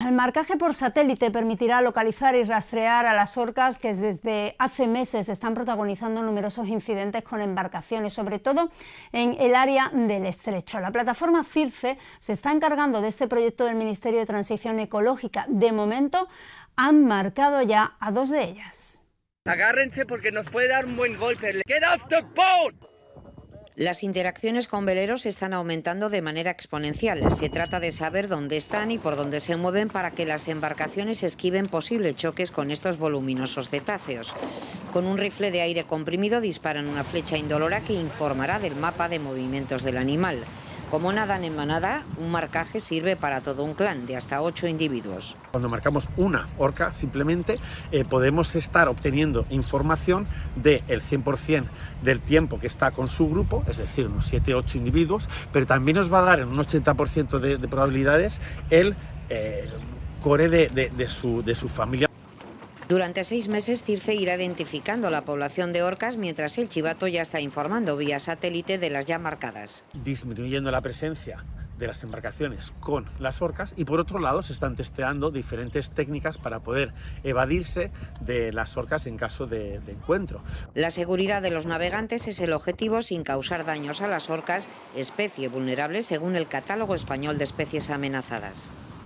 El marcaje por satélite permitirá localizar y rastrear a las orcas que desde hace meses están protagonizando numerosos incidentes con embarcaciones, sobre todo en el área del estrecho. La plataforma CIRCE se está encargando de este proyecto del Ministerio de Transición Ecológica. De momento han marcado ya a dos de ellas. Agárrense porque nos puede dar un buen golpe. Get off the boat! Las interacciones con veleros están aumentando de manera exponencial. Se trata de saber dónde están y por dónde se mueven para que las embarcaciones esquiven posibles choques con estos voluminosos cetáceos. Con un rifle de aire comprimido disparan una flecha indolora que informará del mapa de movimientos del animal. Como nadan en manada, un marcaje sirve para todo un clan de hasta ocho individuos. Cuando marcamos una orca, simplemente eh, podemos estar obteniendo información del 100% del tiempo que está con su grupo, es decir, unos 7-8 individuos, pero también nos va a dar en un 80% de, probabilidades el eh, core de, de su familia. Durante seis meses, CIRCE irá identificando la población de orcas, mientras el chivato ya está informando vía satélite de las ya marcadas. Disminuyendo la presencia de las embarcaciones con las orcas y por otro lado se están testeando diferentes técnicas para poder evadirse de las orcas en caso de, de, encuentro. La seguridad de los navegantes es el objetivo sin causar daños a las orcas, especie vulnerable según el catálogo español de especies amenazadas.